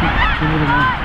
そうだな